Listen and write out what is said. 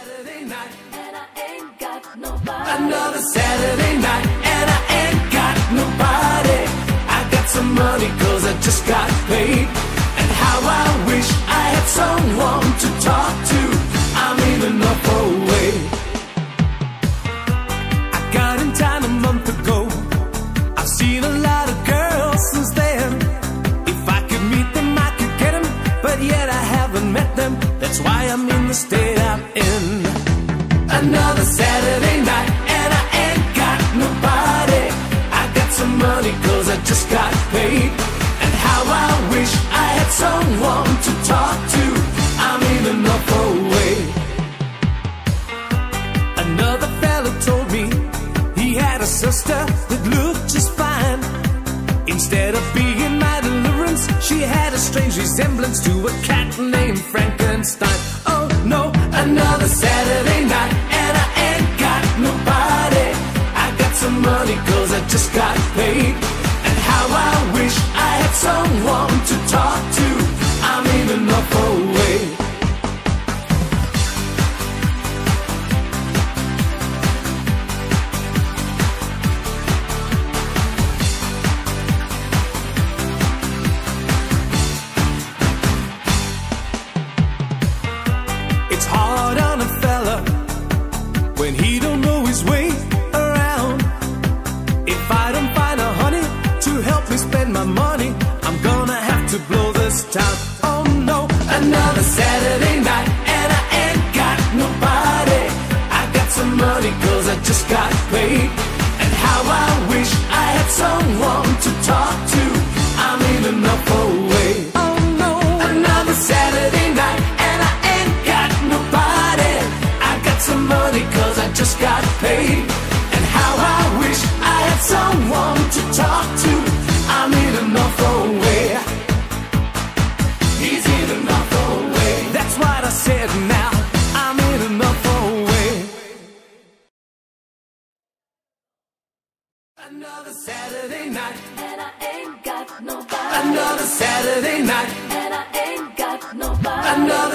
Saturday night. And I ain't got nobody. Another Saturday night. And I ain't got nobody. I got some money cause I just got paid. And how I wish I had someone to talk to. I'm even up away. I got in town a month ago. I've seen a lot of girls since then. If I could meet them, I could get them. But yet I haven't met them. That's why I'm in the state I'm in. Another Saturday night, and I ain't got nobody. I got some money cause I just got paid. And how I wish I had someone to talk to. I'm even up away. Another fella told me he had a sister that looked just fine. Instead of being my deliverance, she had a strange resemblance to a cat named Frankenstein. Oh no, another Saturday night, and I ain't got nobody. I got some money cause I just got paid. And how I wish I had someone to. My money, I'm gonna have to blow this town. Oh no, another Saturday night and I ain't got nobody. I got some money cause I just got paid. And how I wish I had someone to talk to. I'm even up away. Oh no, another Saturday night and I ain't got nobody. I got some money cause I just got paid. And how I wish I had someone to. Another Saturday night, and I ain't got nobody. Another Saturday night, and I ain't got nobody. Another